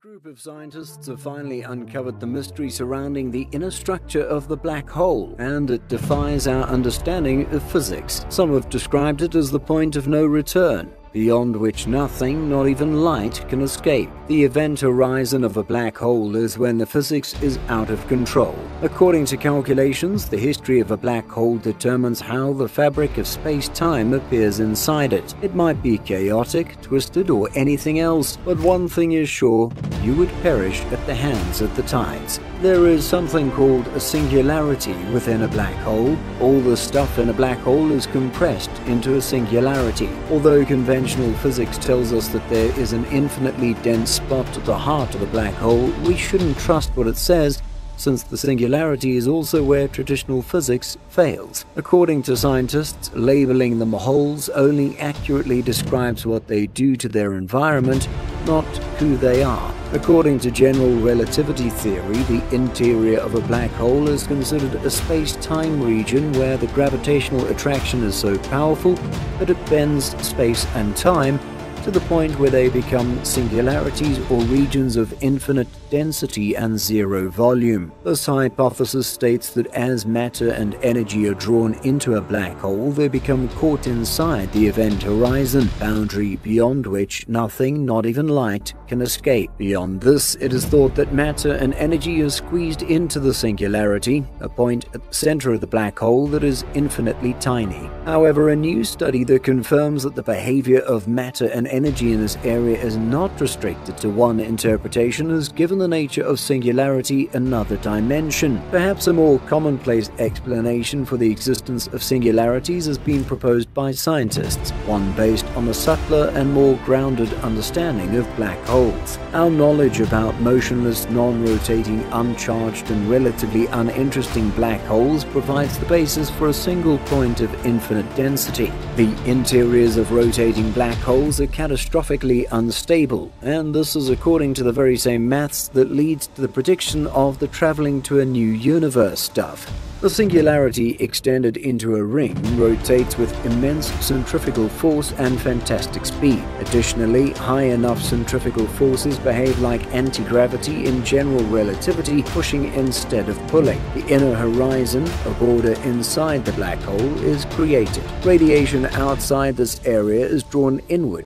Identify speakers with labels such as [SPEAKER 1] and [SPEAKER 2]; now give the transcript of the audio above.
[SPEAKER 1] group of scientists have finally uncovered the mystery surrounding the inner structure of the black hole, and it defies our understanding of physics. Some have described it as the point of no return, beyond which nothing, not even light, can escape. The event horizon of a black hole is when the physics is out of control. According to calculations, the history of a black hole determines how the fabric of space-time appears inside it. It might be chaotic, twisted, or anything else, but one thing is sure, you would perish at the hands of the tides. There is something called a singularity within a black hole. All the stuff in a black hole is compressed into a singularity. Although conventional physics tells us that there is an infinitely dense spot at the heart of the black hole, we shouldn't trust what it says since the singularity is also where traditional physics fails. According to scientists, labeling them holes only accurately describes what they do to their environment, not who they are. According to general relativity theory, the interior of a black hole is considered a space-time region where the gravitational attraction is so powerful that it bends space and time to the point where they become singularities or regions of infinite density and zero volume. This hypothesis states that as matter and energy are drawn into a black hole, they become caught inside the event horizon, boundary beyond which nothing, not even light, can escape. Beyond this, it is thought that matter and energy are squeezed into the singularity, a point at the center of the black hole that is infinitely tiny. However, a new study that confirms that the behavior of matter and energy in this area is not restricted to one interpretation has given the nature of singularity another dimension. Perhaps a more commonplace explanation for the existence of singularities has been proposed by scientists, one based on a subtler and more grounded understanding of black holes. Our knowledge about motionless, non-rotating, uncharged and relatively uninteresting black holes provides the basis for a single point of infinite density. The interiors of rotating black holes are catastrophically unstable, and this is according to the very same maths that leads to the prediction of the traveling to a new universe stuff. The singularity extended into a ring rotates with immense centrifugal force and fantastic speed. Additionally, high enough centrifugal forces behave like anti-gravity in general relativity, pushing instead of pulling. The inner horizon, a border inside the black hole, is created. Radiation outside this area is drawn inward